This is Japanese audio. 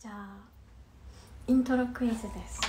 じゃあイントロクイズです。